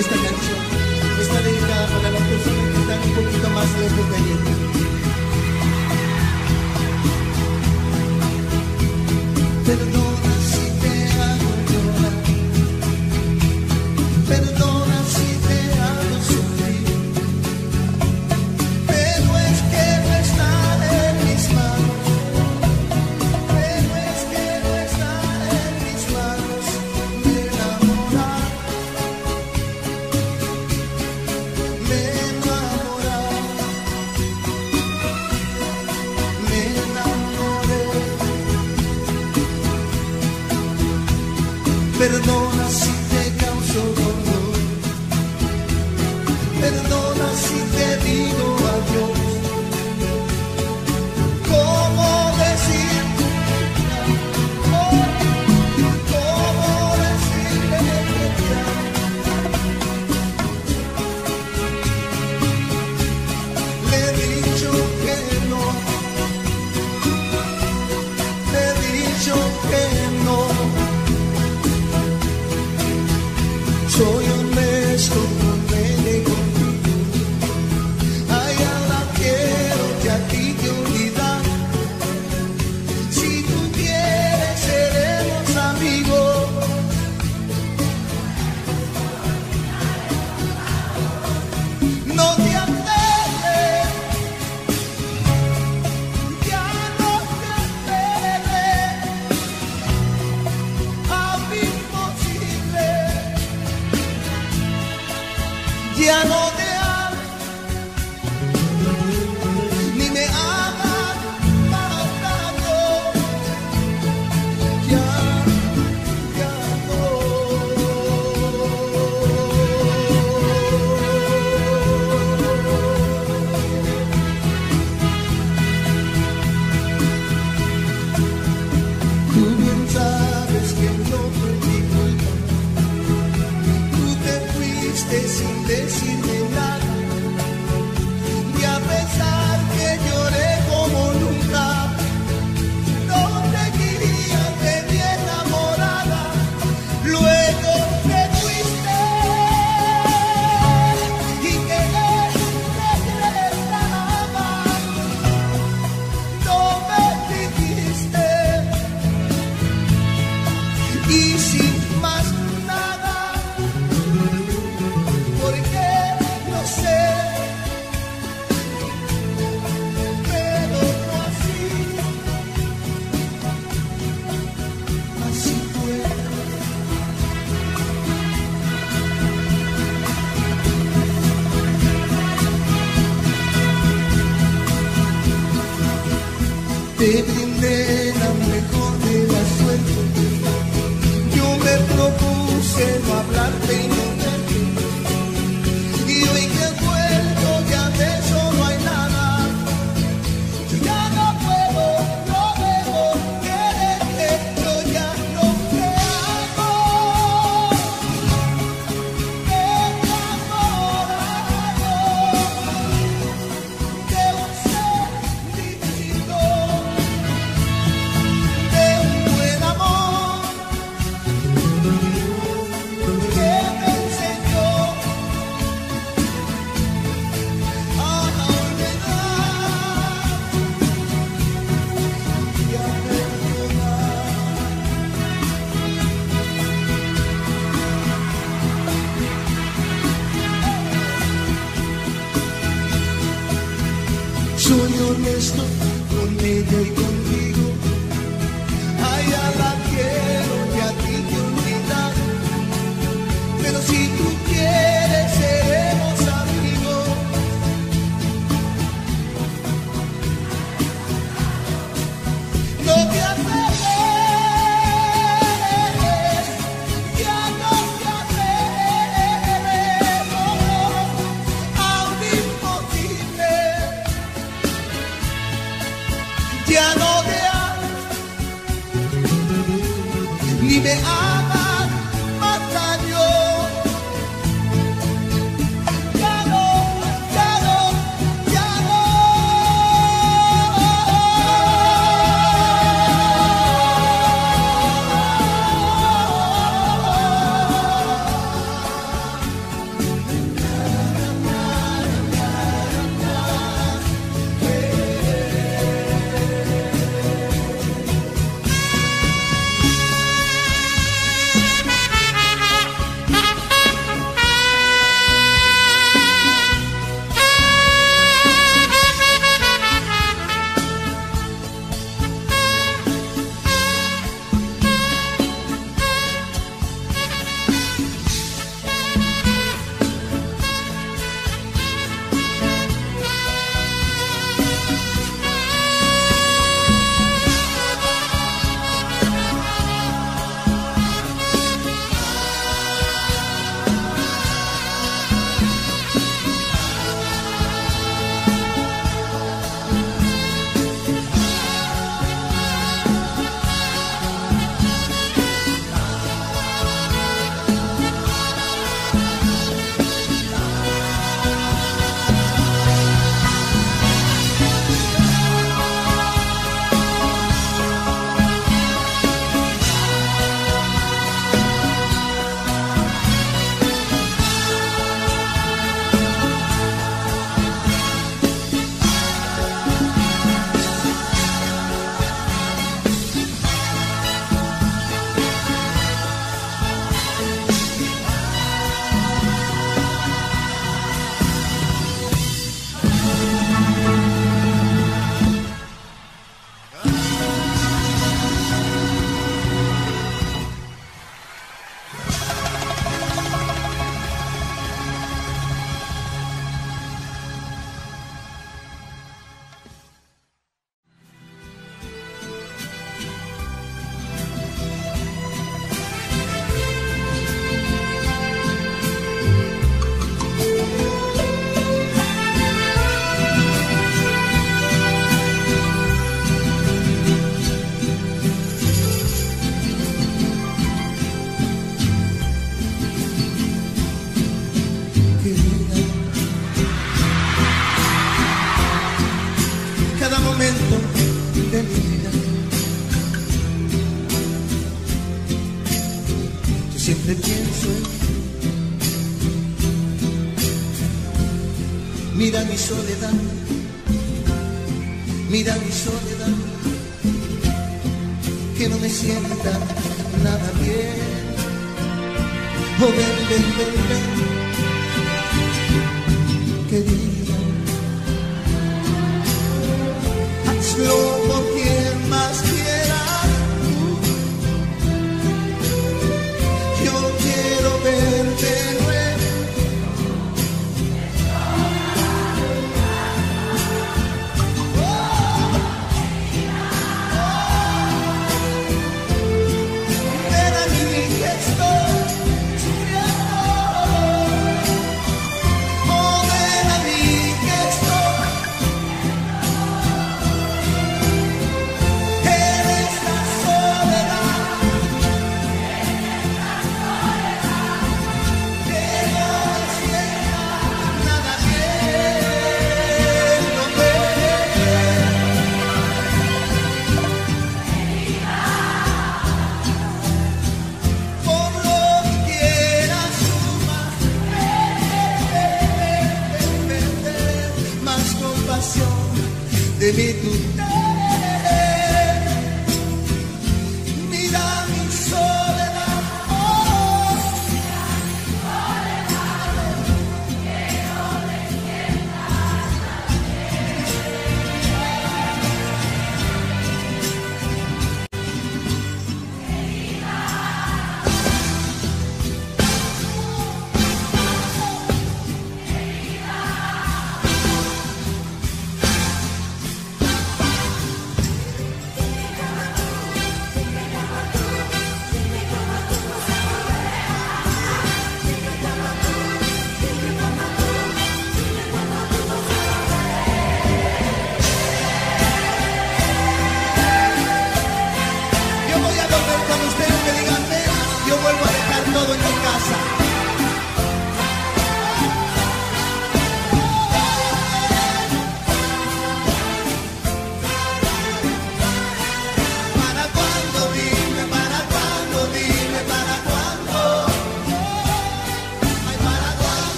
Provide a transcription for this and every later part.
Esta canción está dedicada para las personas que están un poquito más lejos de mí. Pero no Baby,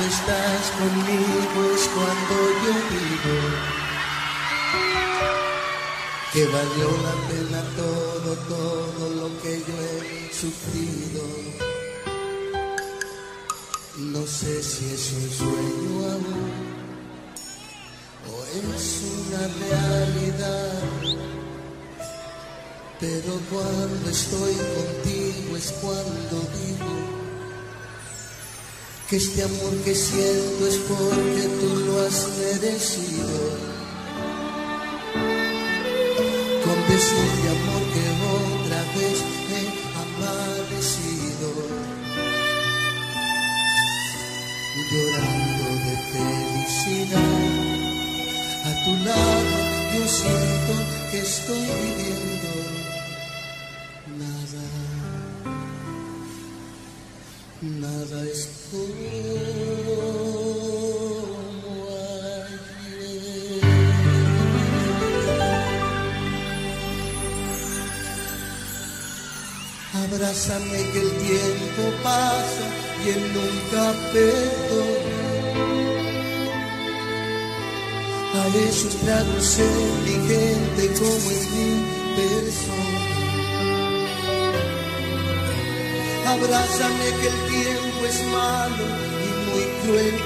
estás conmigo es cuando yo digo que valió la pena todo, todo lo que yo he sufrido. No sé si es un sueño aún o es una realidad, pero cuando estoy contigo es cuando digo que este amor que siento es porque tú lo has merecido. Abrázame que el tiempo pasa y él nunca perdona. A esos tratos gente como en mi persona. Abrázame que el tiempo es malo y muy cruel.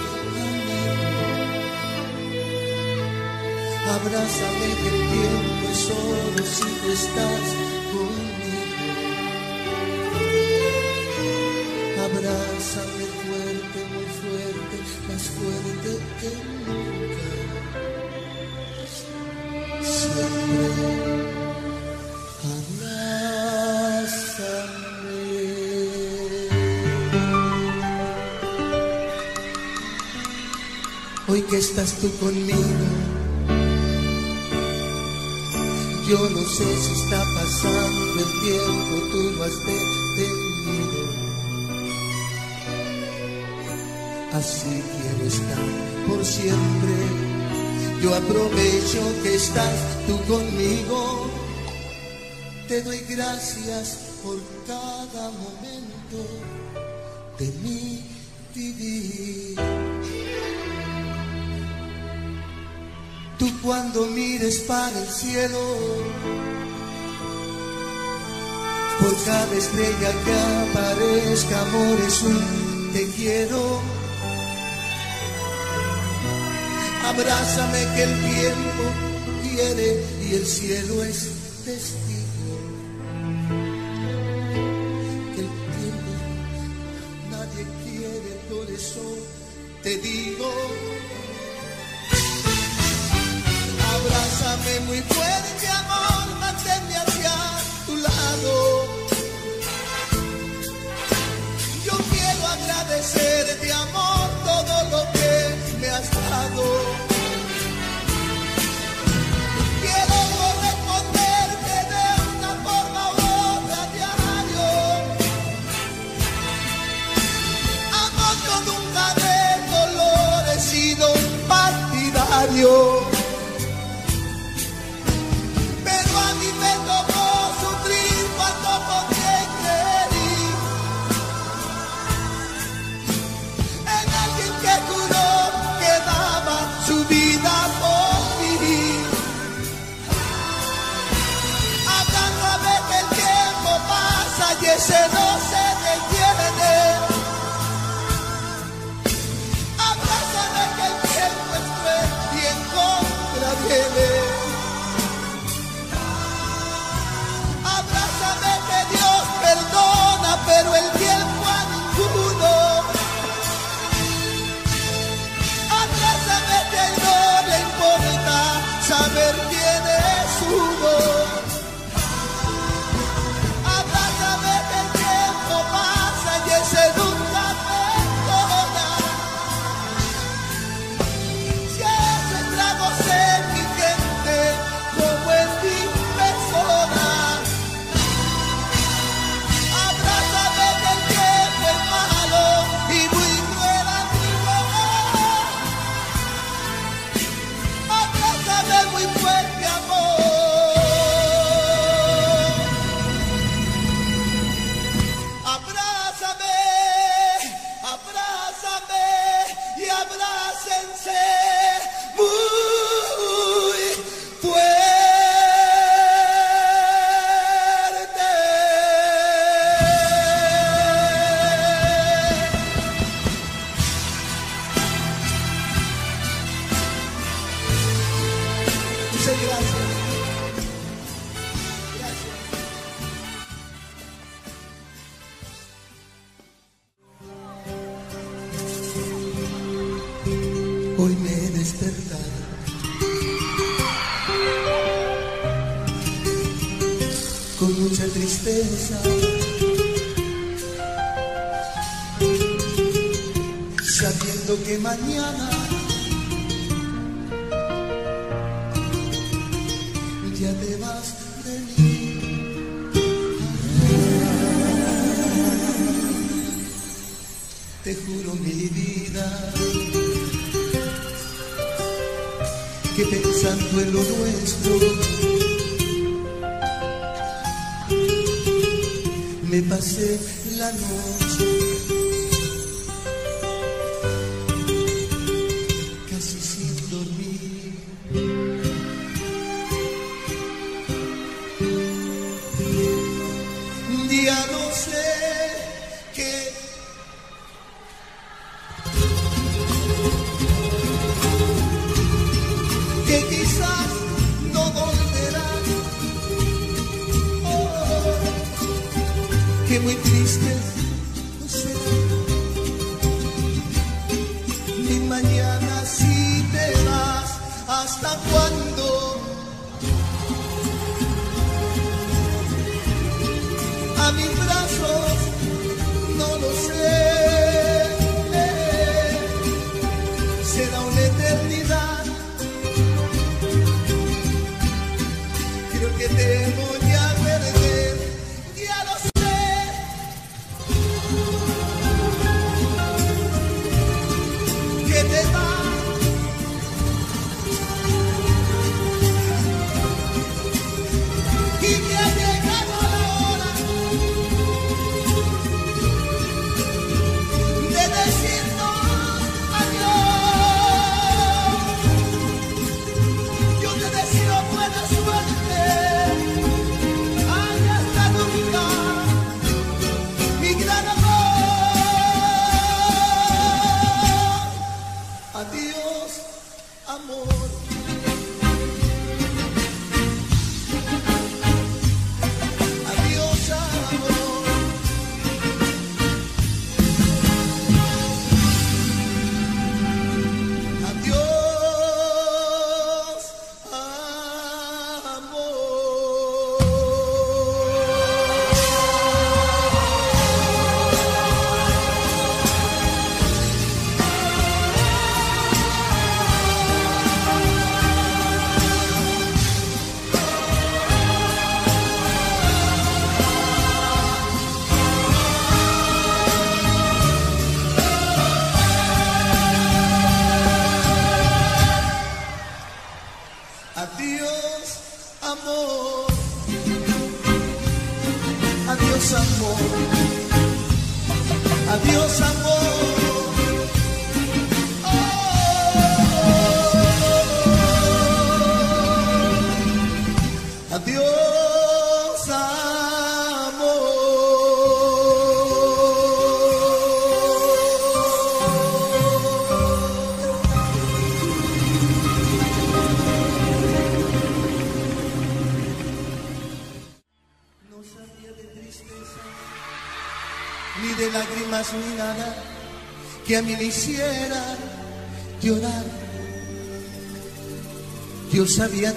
Abrázame que el tiempo es solo si tú estás conmigo. Abrázame fuerte, muy fuerte, más fuerte que nunca. Siempre. Hoy que estás tú conmigo, yo no sé si está pasando el tiempo, tú lo has detenido. Así quiero estar por siempre. Yo aprovecho que estás tú conmigo. Te doy gracias por cada momento de mi vivir. Tú cuando mires para el cielo, por cada estrella que aparezca, amor es un te quiero. Abrázame que el tiempo quiere y el cielo es testigo.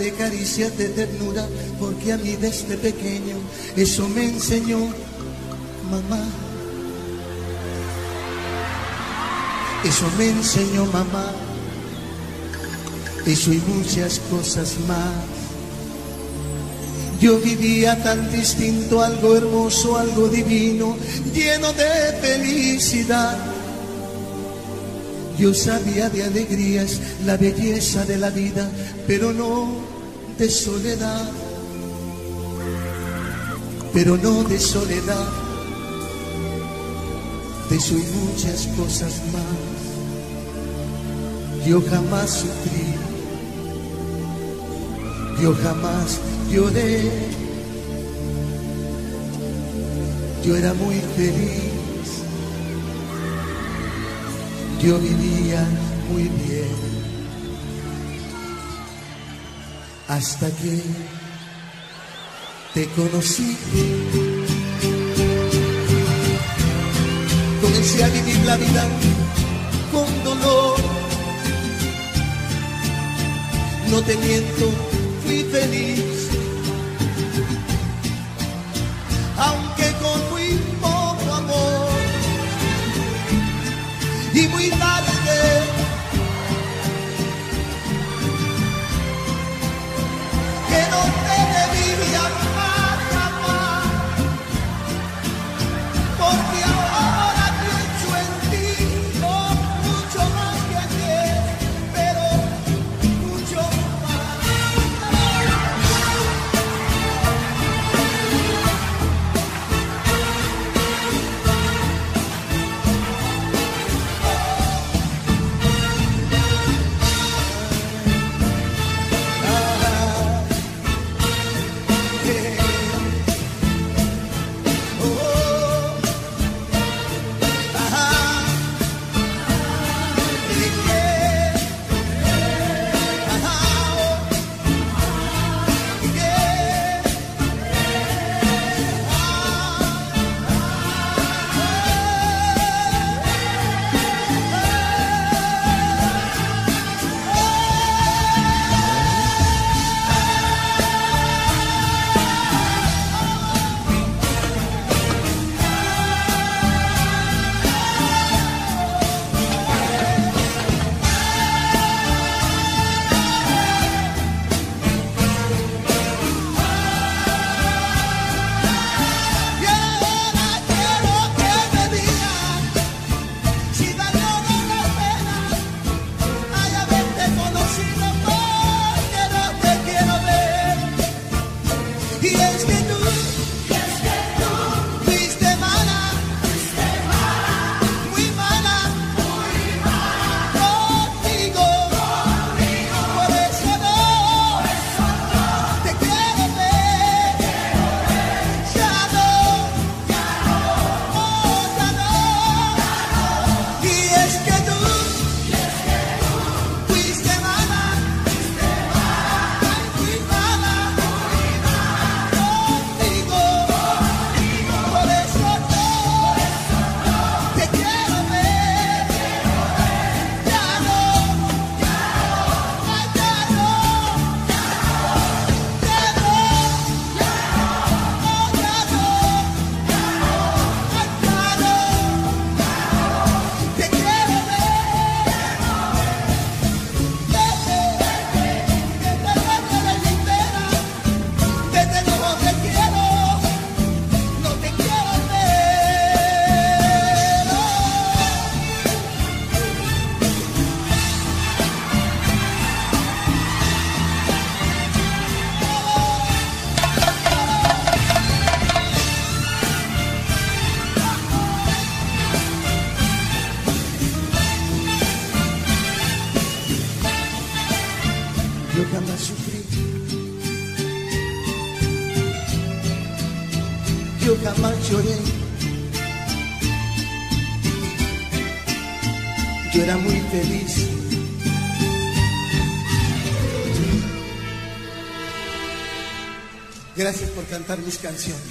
De caricias, de ternura, porque a mí desde pequeño eso me enseñó mamá. Eso me enseñó mamá. Eso y muchas cosas más. Yo vivía tan distinto, algo hermoso, algo divino, lleno de felicidad. Yo sabía de alegrías, la belleza de la vida, pero no de soledad. Pero no de soledad, de eso y muchas cosas más. Yo jamás sufrí, yo jamás lloré. Yo era muy feliz. Yo vivía muy bien. Hasta que te conocí. Comencé a vivir la vida con dolor. No te miento, fui feliz. cantar mis canciones.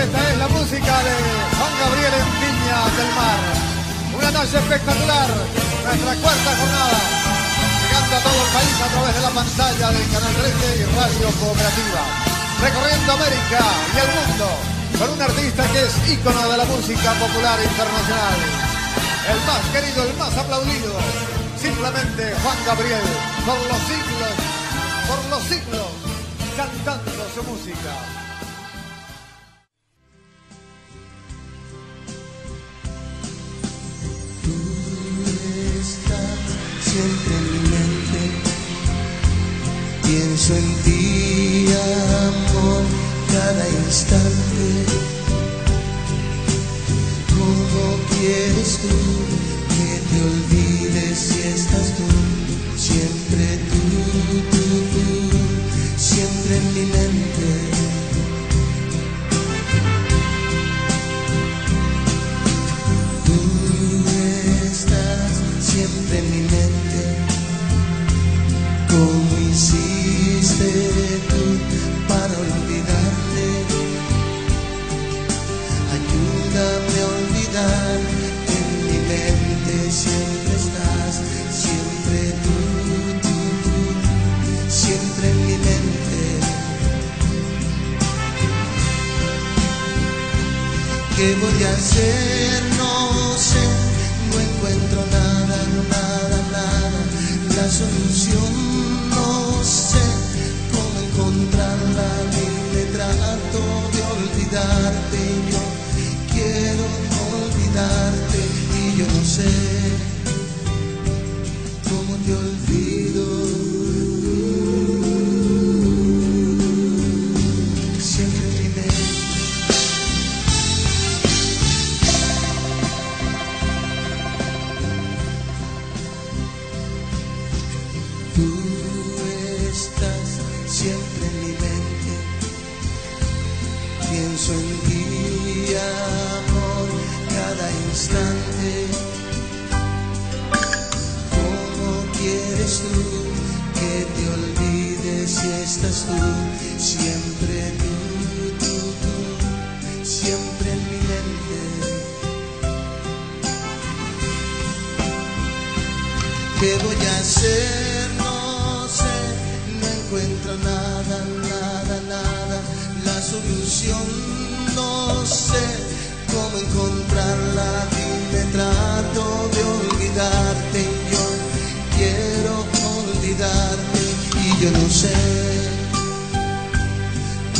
Esta es la música de Juan Gabriel en piñas del mar, una noche espectacular, nuestra cuarta jornada todo el país a través de la pantalla del Canal 13 y Radio Cooperativa. Recorriendo América y el mundo con un artista que es ícono de la música popular internacional. El más querido, el más aplaudido. Simplemente Juan Gabriel, por los siglos, por los siglos, cantando su música. sentir.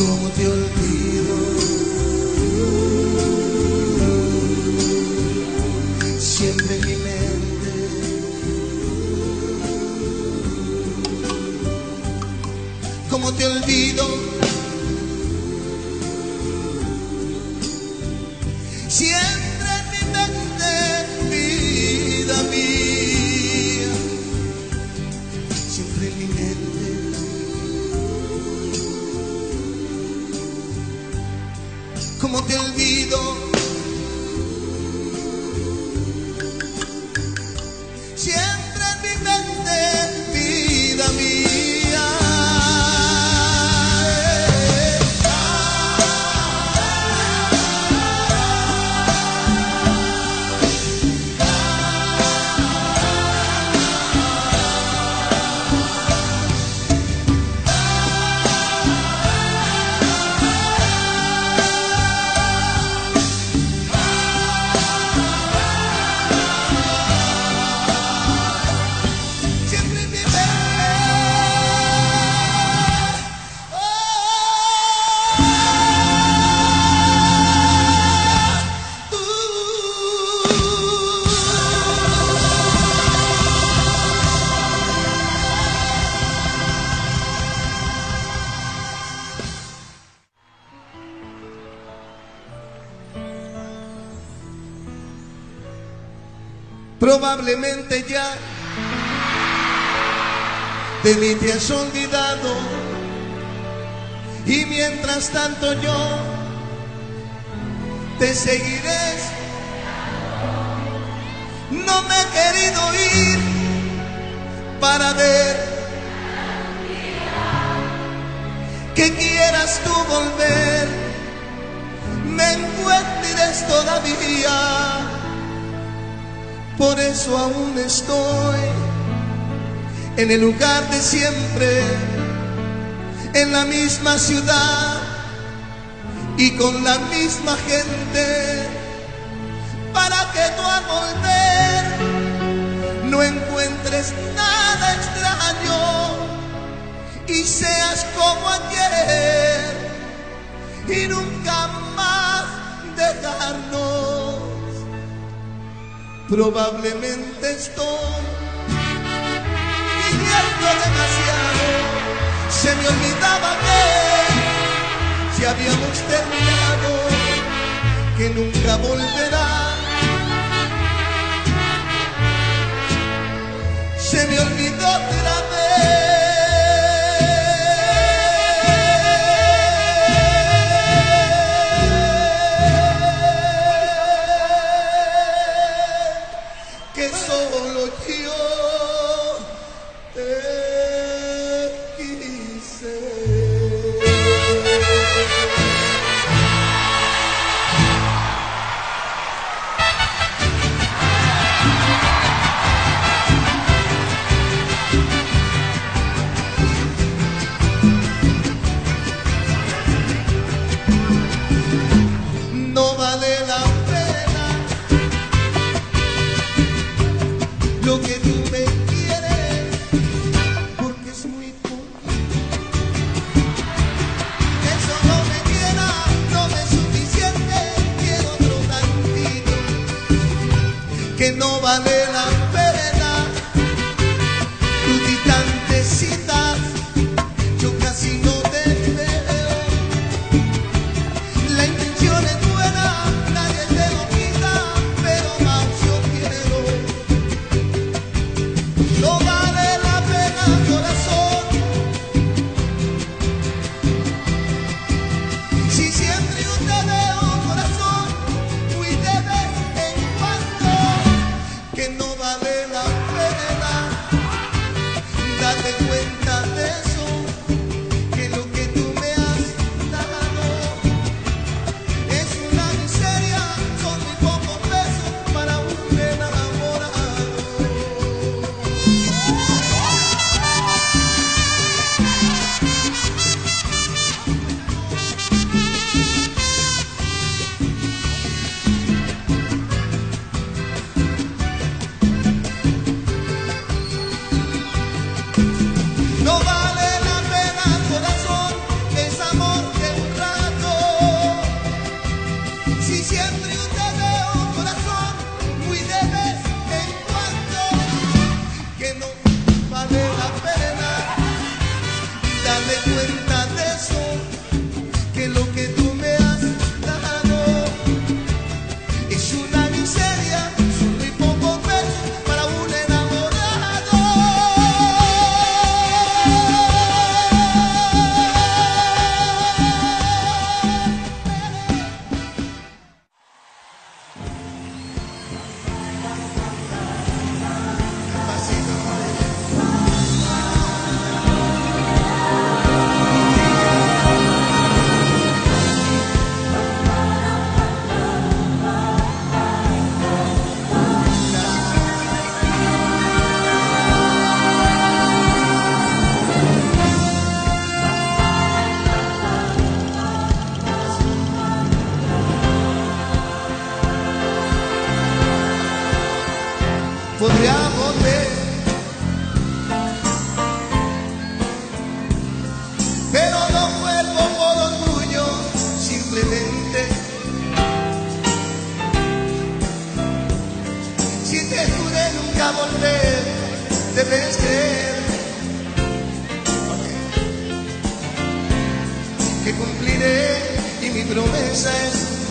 cómo te olvido. Siempre en mi mente. Cómo te olvido. Ya. De mí te has olvidado. Y mientras tanto yo te seguiré. No me he querido ir para ver que quieras tú volver, me encuentres todavía, por eso aún estoy en el lugar de siempre, en la misma ciudad y con la misma gente, para que tú al volver no encuentres nada extraño y seas como ayer y nunca más dejarnos. Probablemente estoy viviendo demasiado, se me olvidaba que si habíamos terminado, que nunca volverá. Se me olvidó otra vez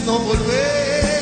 no volver.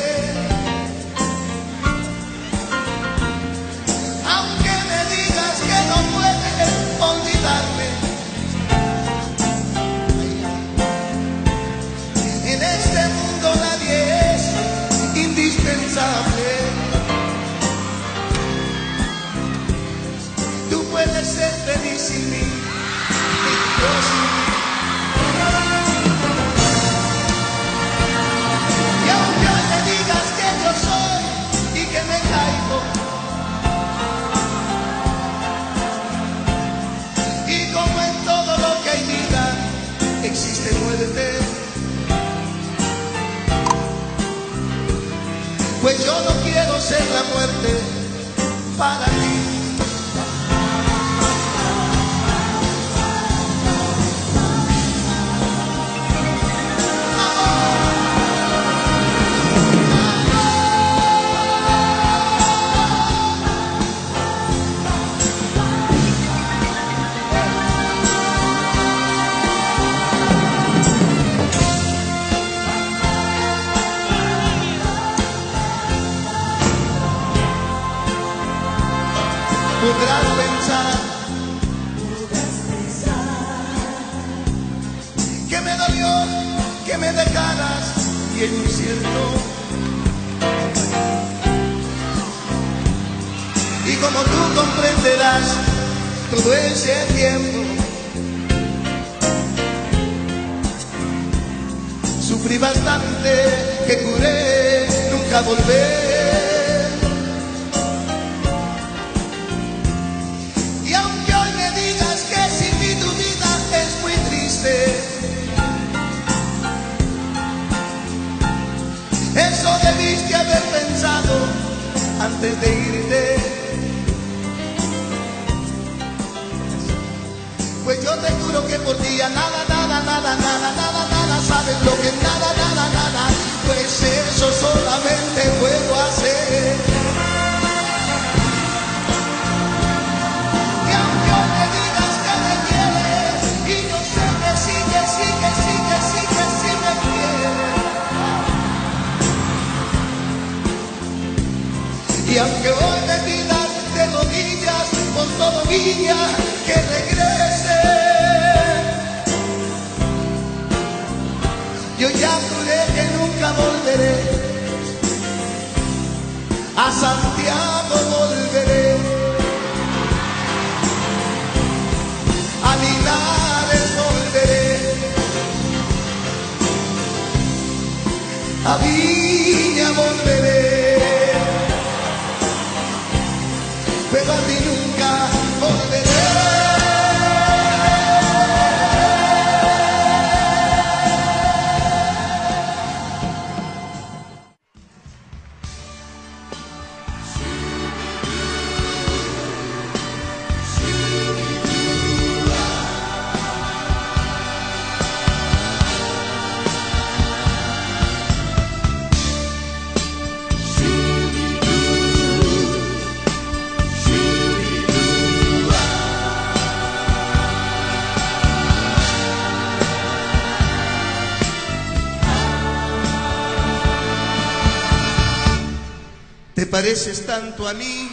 Te pareces tanto a mí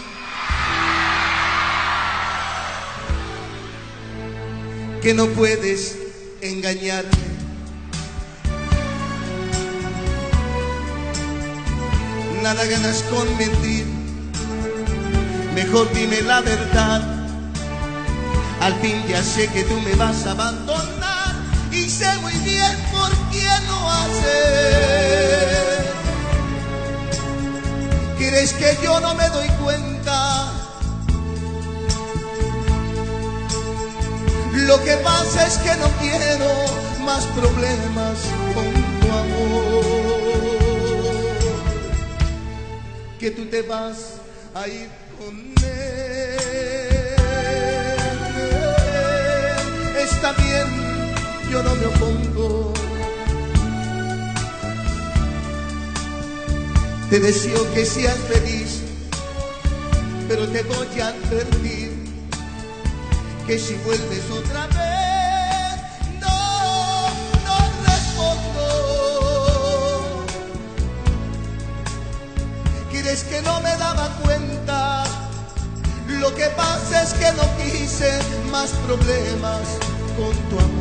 que no puedes engañarme. Nada ganas con mentir, mejor dime la verdad. Al fin ya sé que tú me vas a abandonar ¿Crees que yo no me doy cuenta? Lo que pasa es que no quiero más problemas con tu amor. Que tú te vas a ir con él. Está bien, yo no me opongo. Te deseo que seas feliz, pero te voy a advertir que si vuelves otra vez, no, no respondo. ¿Quieres que no me daba cuenta? Lo que pasa es que no quise más problemas con tu amor.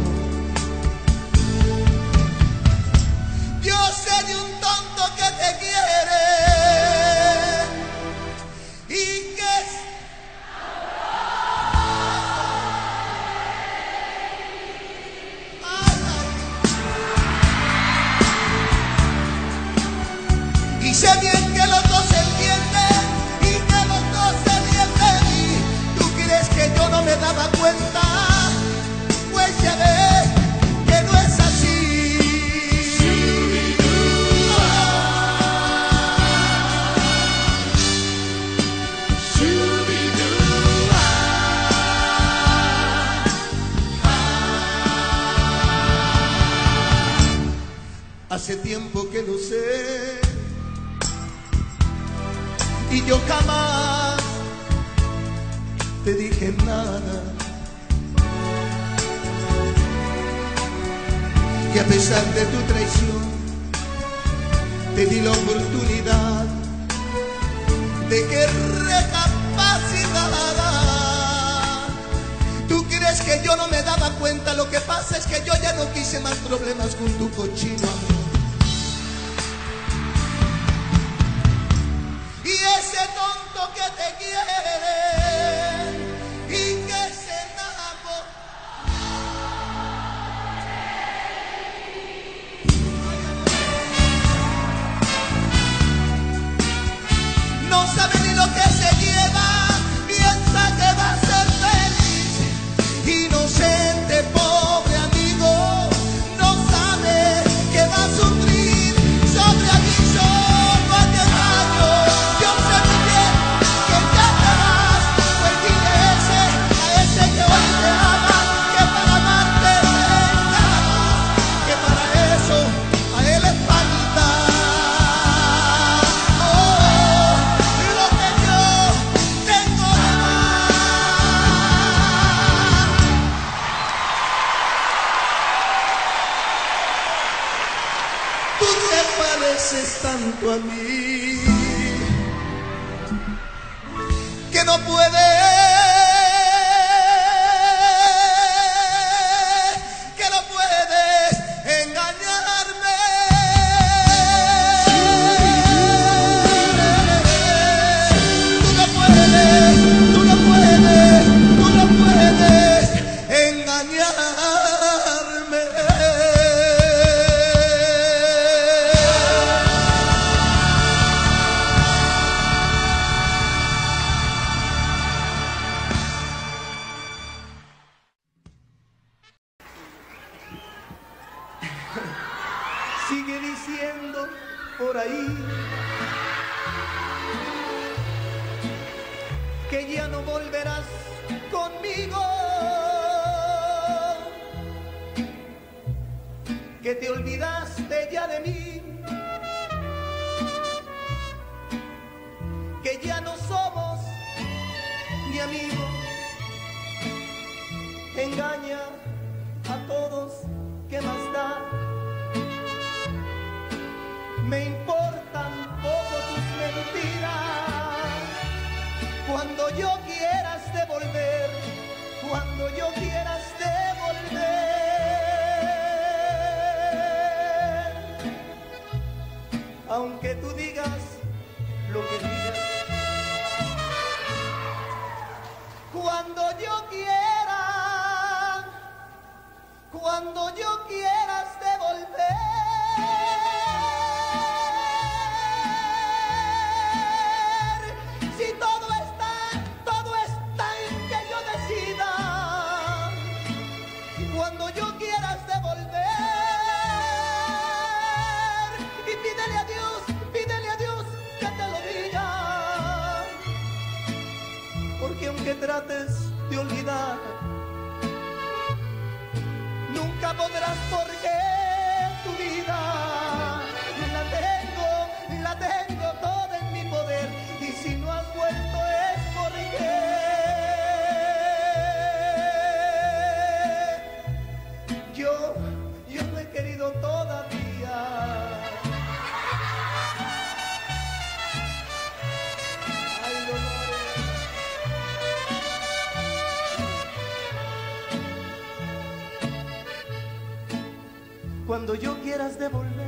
devolver.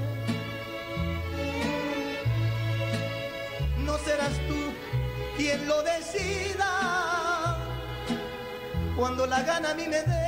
No serás tú quien lo decida cuando la gana a mí me dé.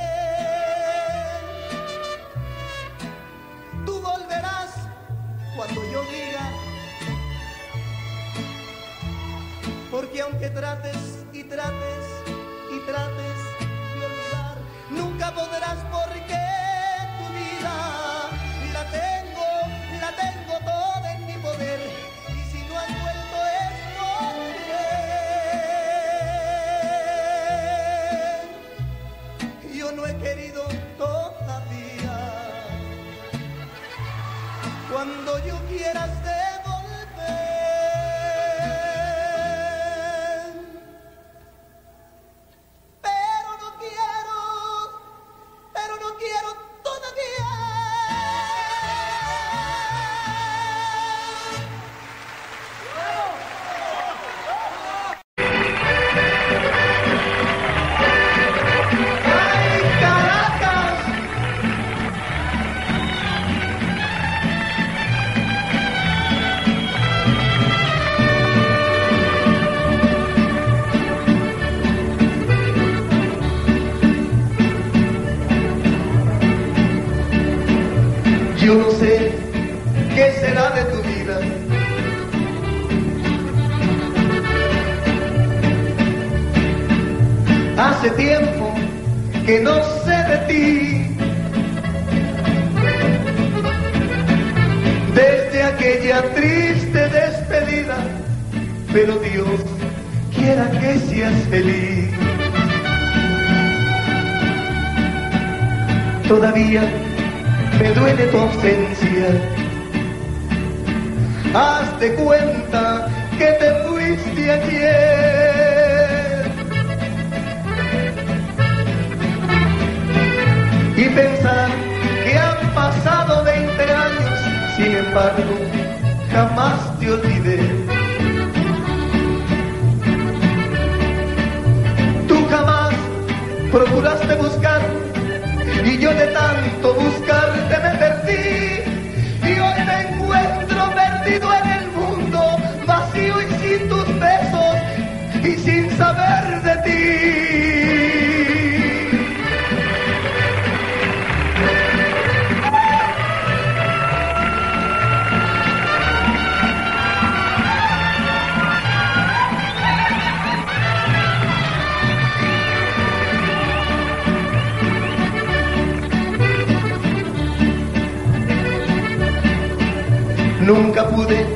Nunca pude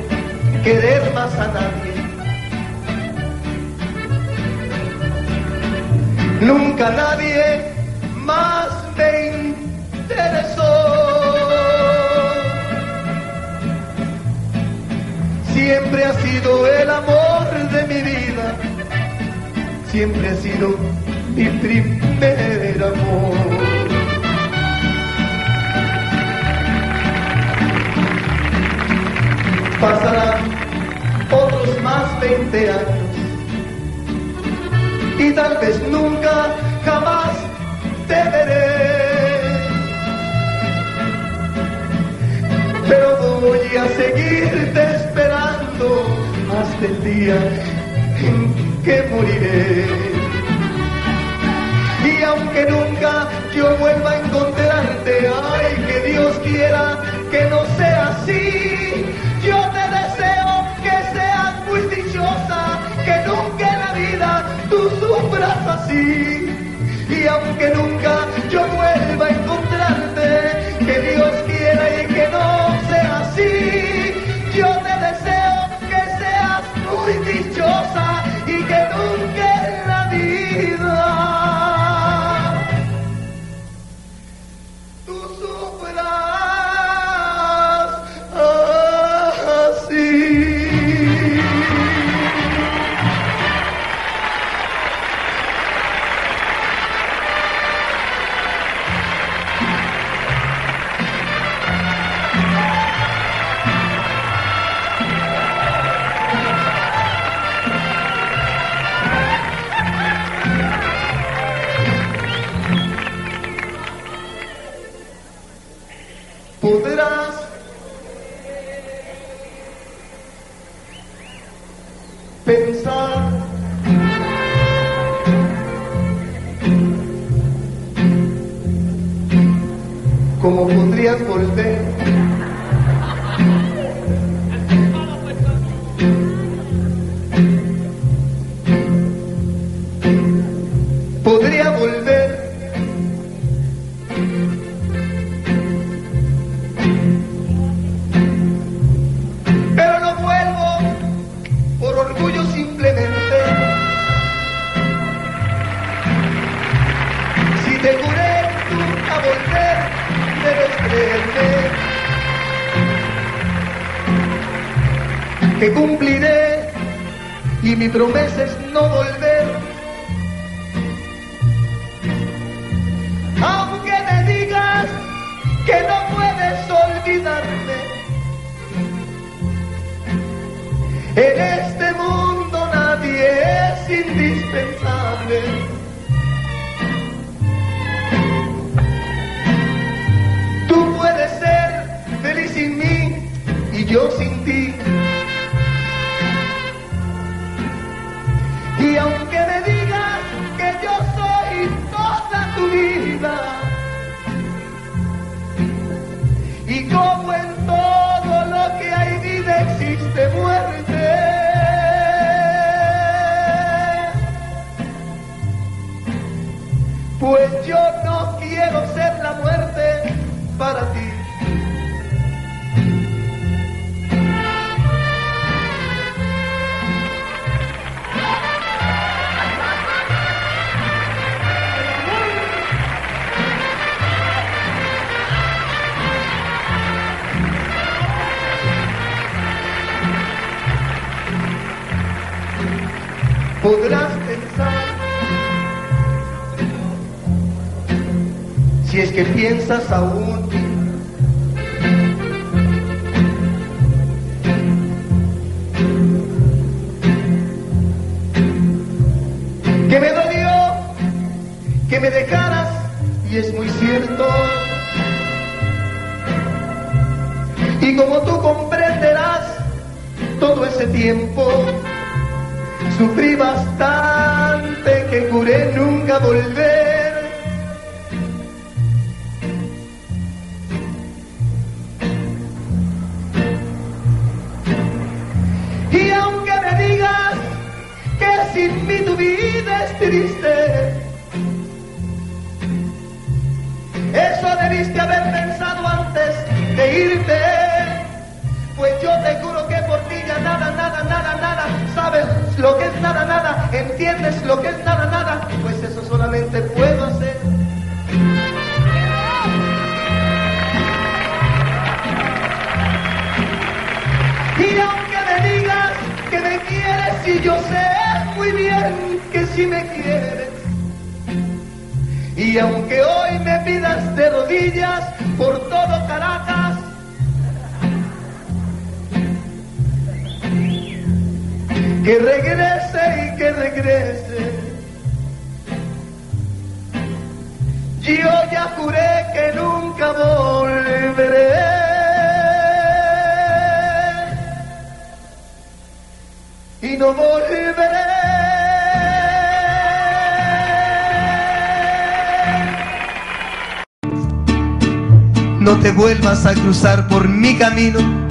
querer más a nadie. Nunca nadie más me interesó. Siempre ha sido el amor de mi vida. Siempre ha sido mi primer amor. Pasarán otros más 20 años y tal vez nunca jamás te veré. Pero voy a seguirte esperando hasta el día en que moriré. Y aunque nunca yo vuelva a encontrarte, ay, que Dios quiera que no sea así. Yo así. Y aunque nunca yo vuelva a encontrarte, que Dios sensação a cruzar por mi camino.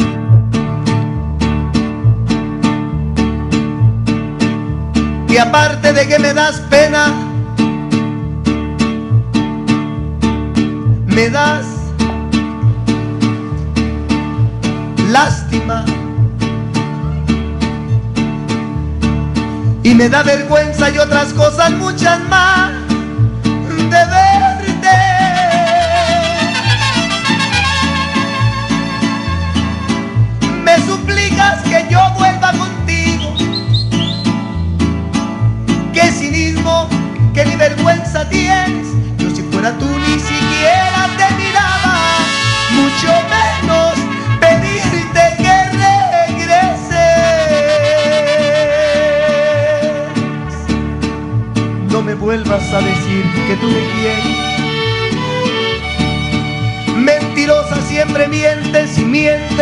Tú ni siquiera te miraba, mucho menos pedirte que regreses. No me vuelvas a decir que tú me quieres. Mentirosa siempre mientes y mientes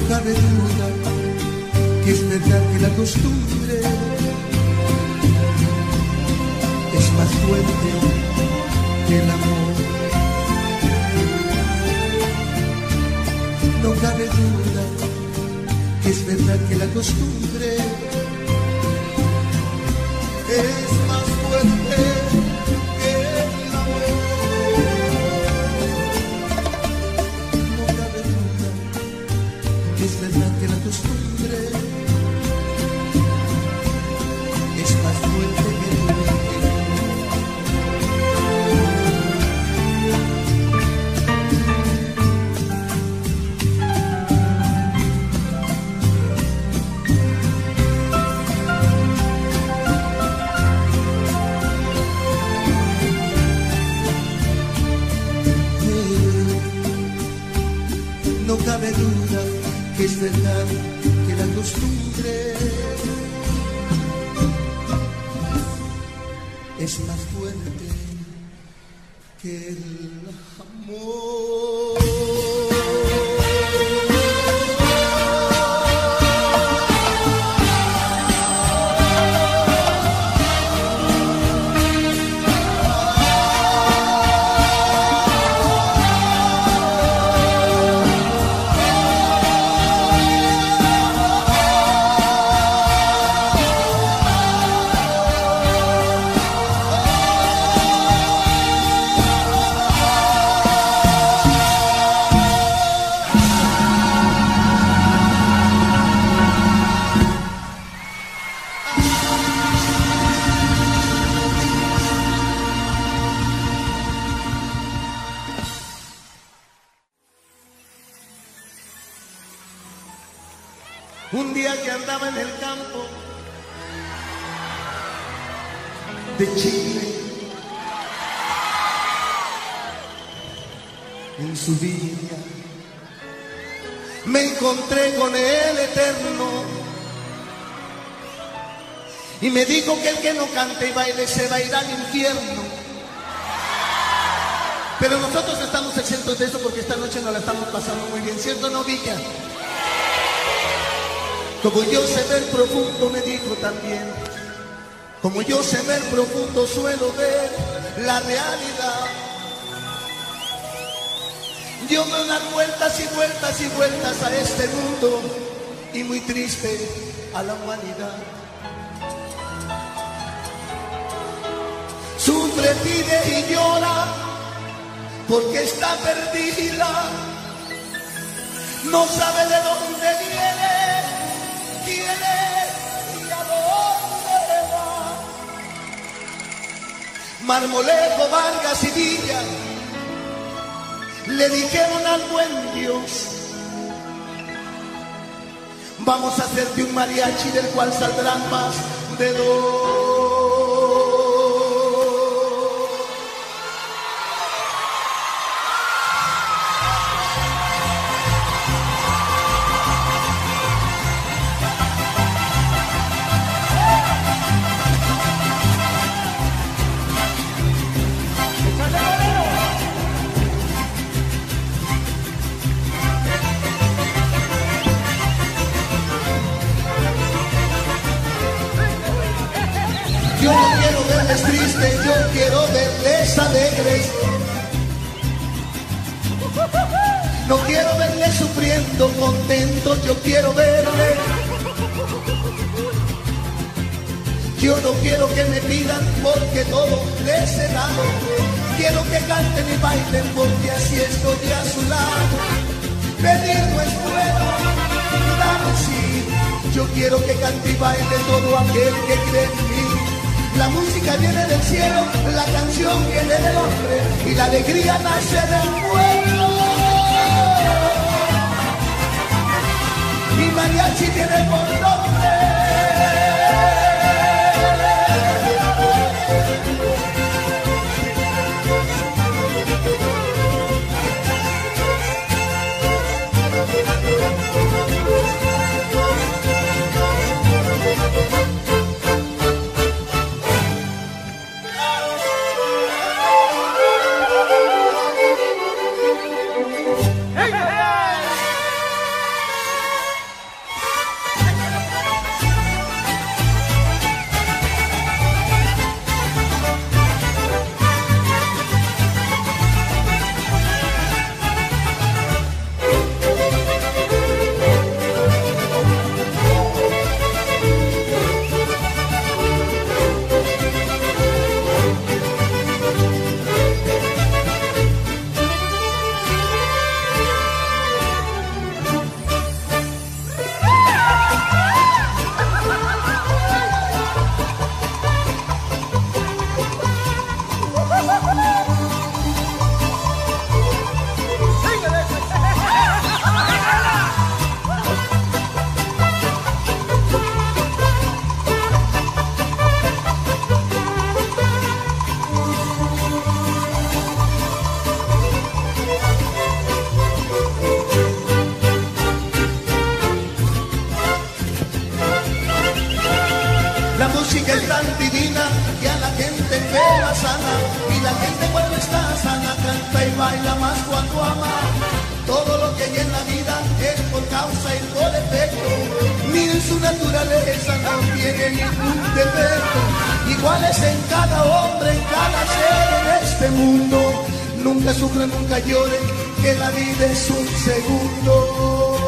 no cabe duda que es verdad que la costumbre es más fuerte que el amor. No cabe duda que es verdad que la costumbre es más fuerte. Cante y baile se va a ir al infierno. Pero nosotros estamos exentos de eso porque esta noche nos la estamos pasando muy bien, ¿cierto, no, Villa? Como yo sé ver profundo, me dijo también. Como yo sé ver profundo, suelo ver la realidad. Yo me unas vueltas y vueltas y vueltas a este mundo y muy triste a la humanidad. Sufre, pide y llora porque está perdida. No sabe de dónde viene quién y a dónde va. Marmolejo, Vargas y Villa le dijeron al buen Dios, vamos a hacerte un mariachi del cual saldrán más de dos. Cielo, la canción viene del hombre y la alegría nace del pueblo. Mi mariachi tiene por segundo.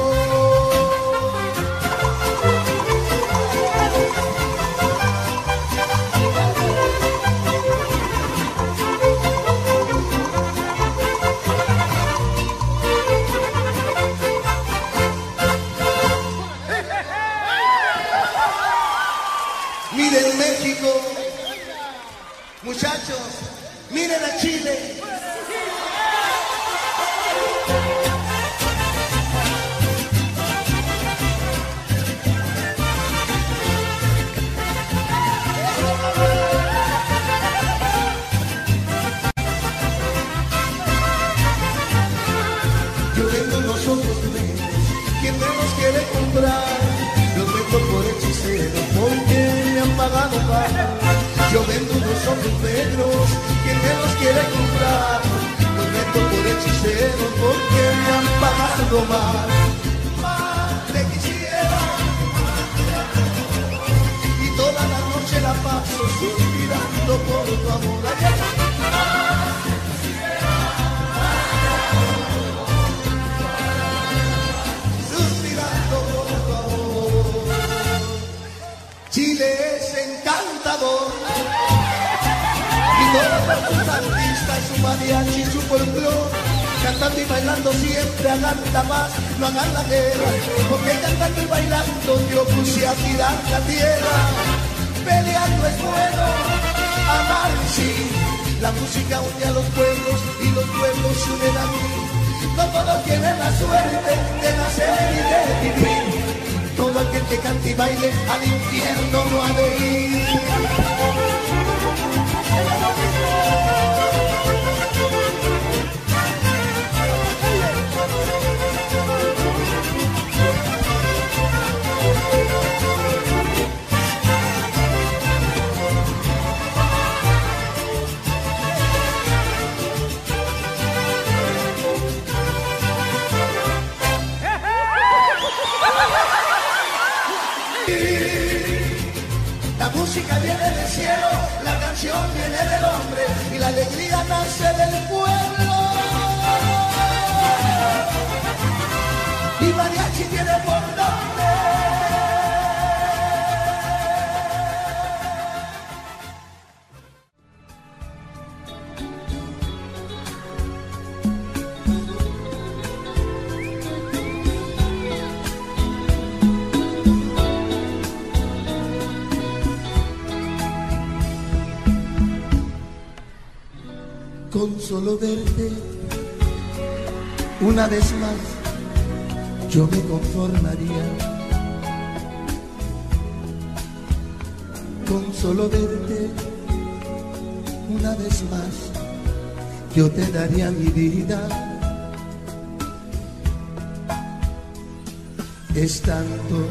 Es tanto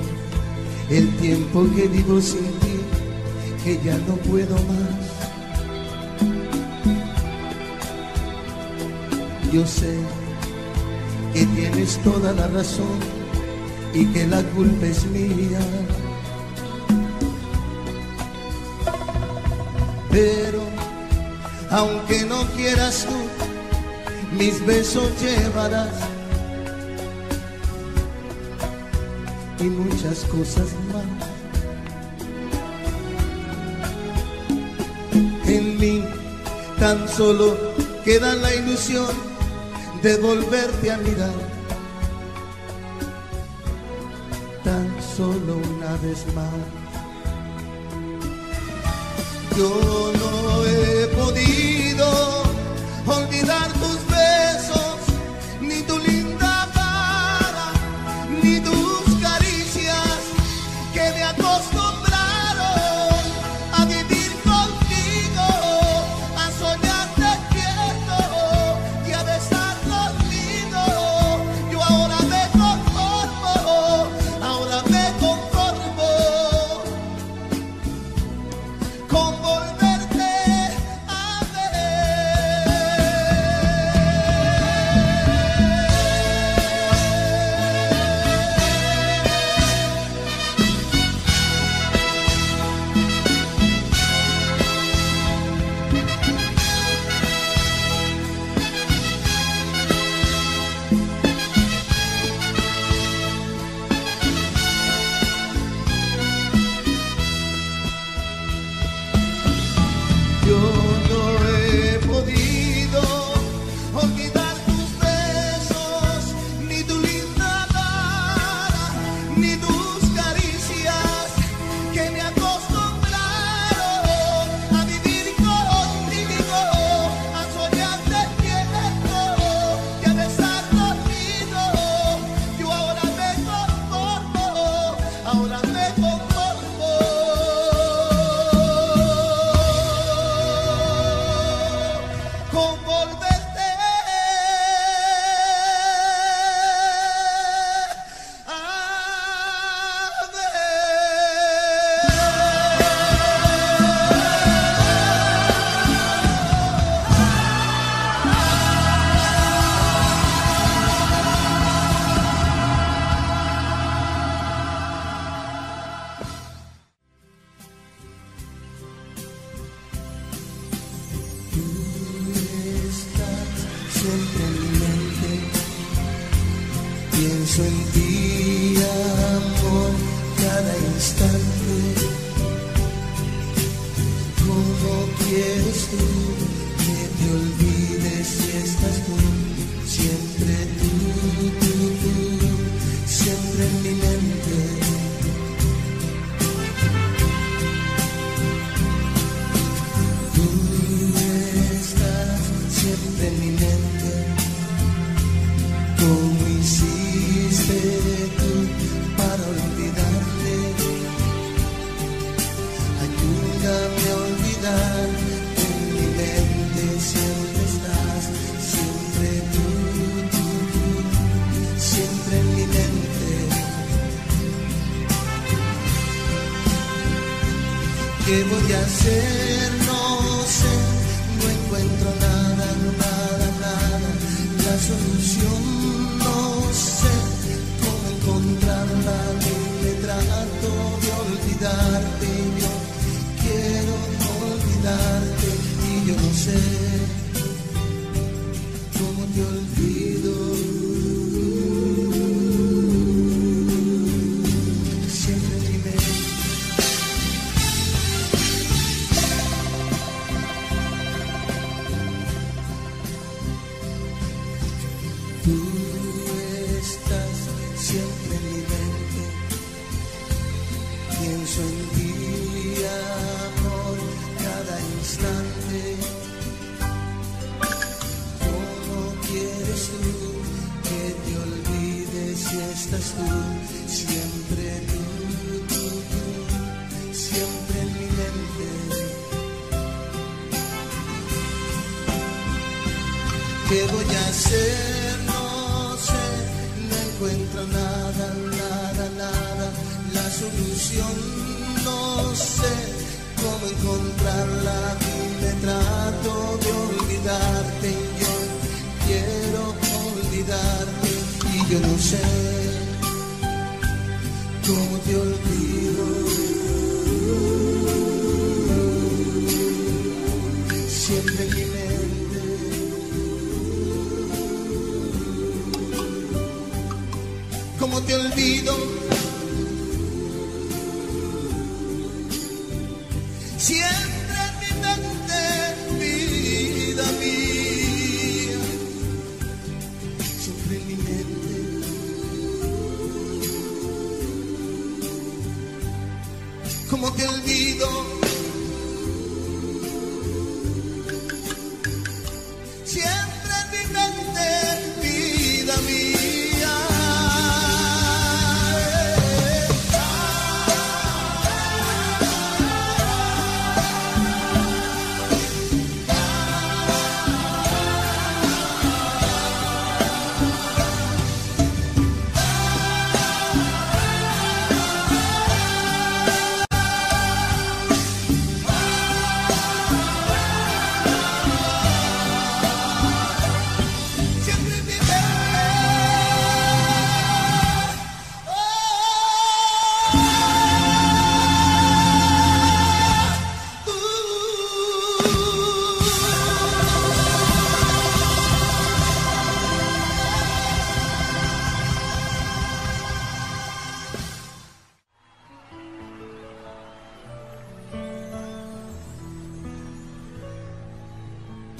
el tiempo que vivo sin ti que ya no puedo más. Yo sé que tienes toda la razón y que la culpa es mía. Pero aunque no quieras tú, mis besos llevarás y muchas cosas más. En mí tan solo queda la ilusión de volverte a mirar. Tan solo una vez más. Yo no he podido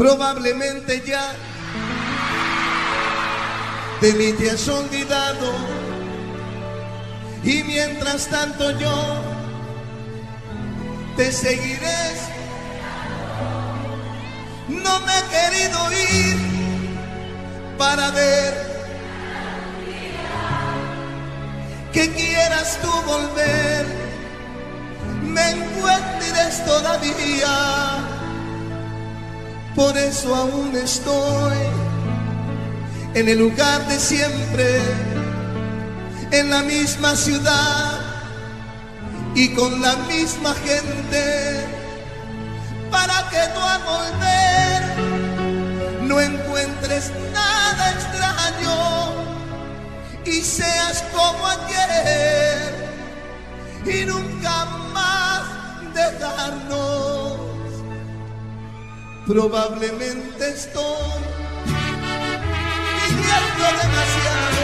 probablemente ya de mí te has olvidado. Y mientras tanto yo te seguiré. No me he querido ir para ver que quieras tú volver. Me encuentres todavía por eso aún estoy en el lugar de siempre, en la misma ciudad y con la misma gente. Para que tú al volver no encuentres nada extraño y seas como ayer y nunca más dejarnos. Probablemente estoy viviendo demasiado.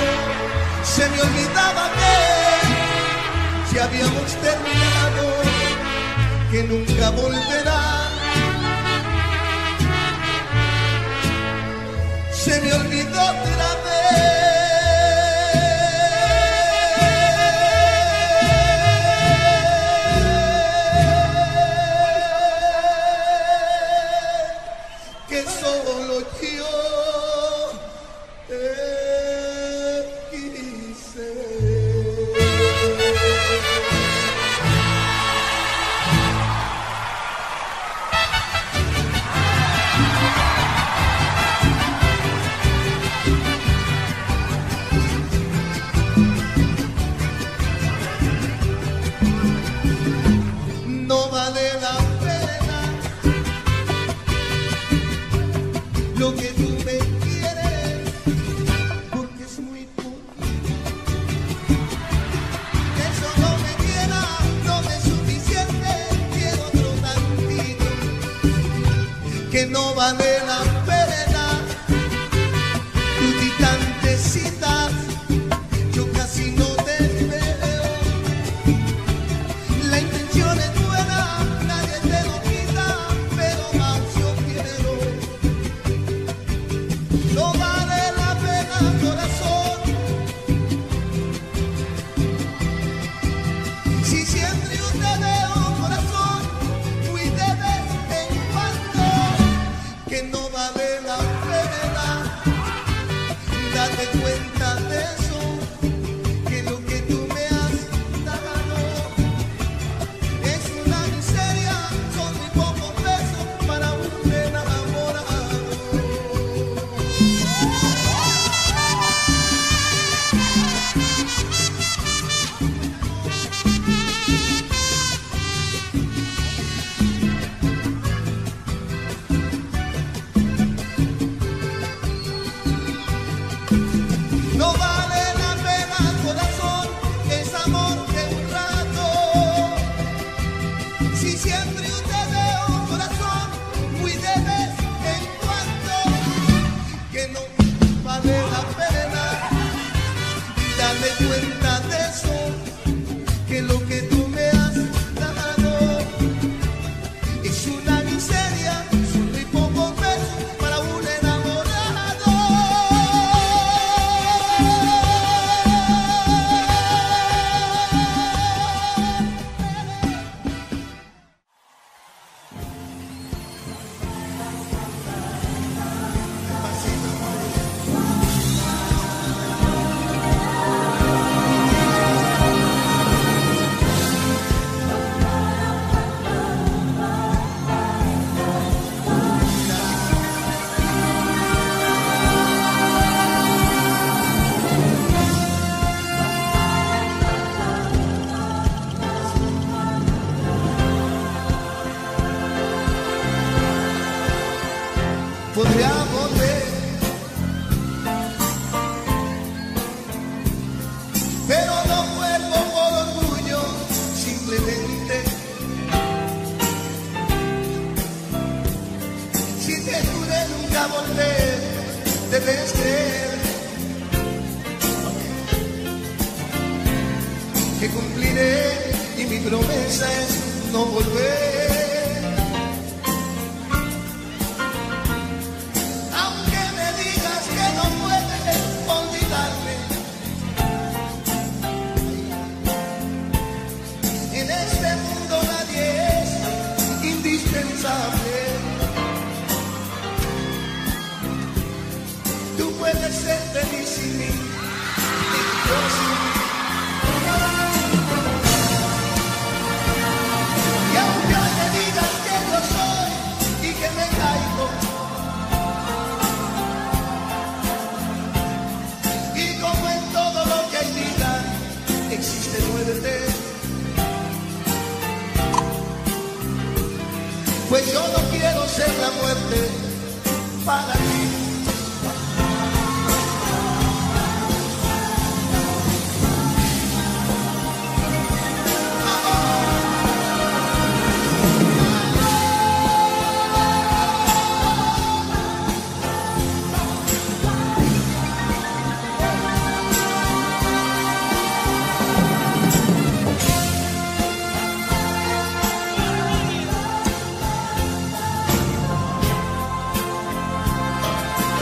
Se me olvidaba que si habíamos terminado, que nunca volverá. Se me olvidó otra vez. no vale la pena.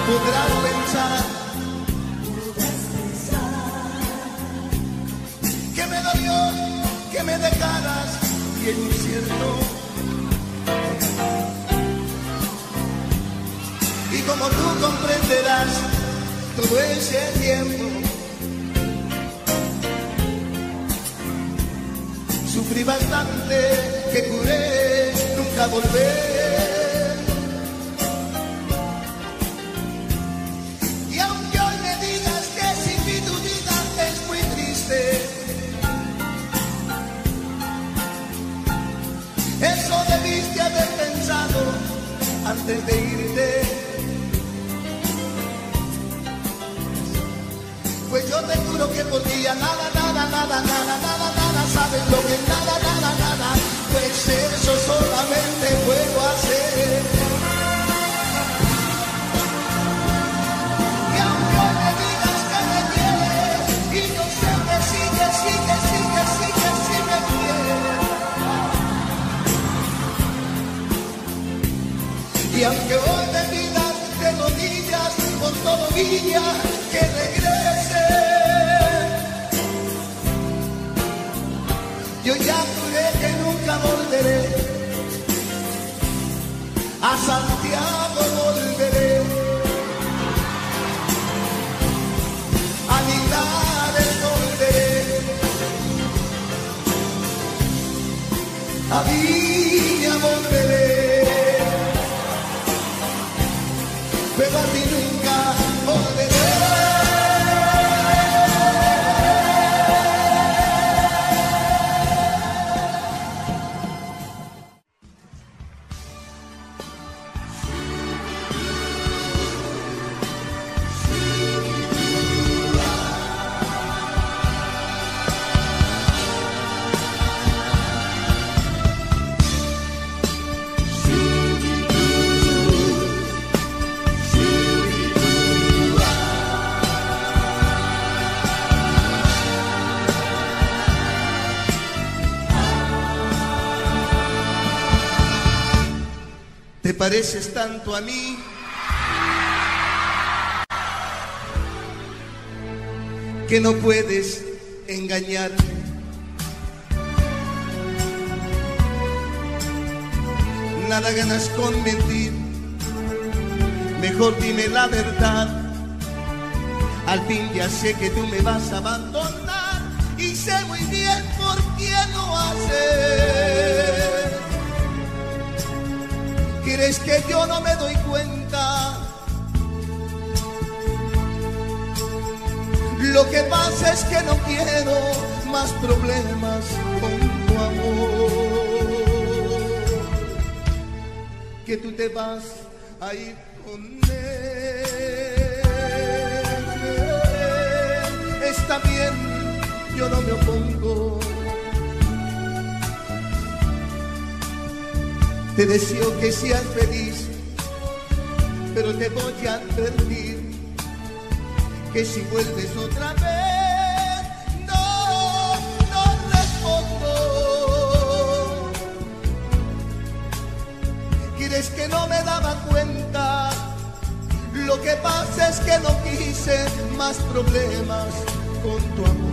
podrás pensar podrás pensar que me dolió que me dejaras bien incierto y como tú comprenderás todo ese tiempo sufrí bastante que curé nunca volver. Que ya nada, nada, nada, nada, nada, nada, sabes lo que nada, nada, nada, pues eso solamente puedo hacer. Y aunque hoy me digas que me y yo sé que sigue, sigue, sigue, sigue, sí me quieres. Y aunque hoy me pidas de rodillas, por todo guía, Santiago volveré. A Linares volveré. A Viña volveré. Pareces tanto a mí. Que no puedes engañarme. Nada ganas con mentir. Mejor dime la verdad. Al fin ya sé que tú me vas a abandonar. ¿Crees que yo no me doy cuenta? Lo que pasa es que no quiero más problemas con tu amor. Que tú te vas a ir Te deseo que seas feliz, pero te voy a advertir que si vuelves otra vez, no, no respondo. ¿Quieres que no me daba cuenta? Lo que pasa es que no quise más problemas con tu amor.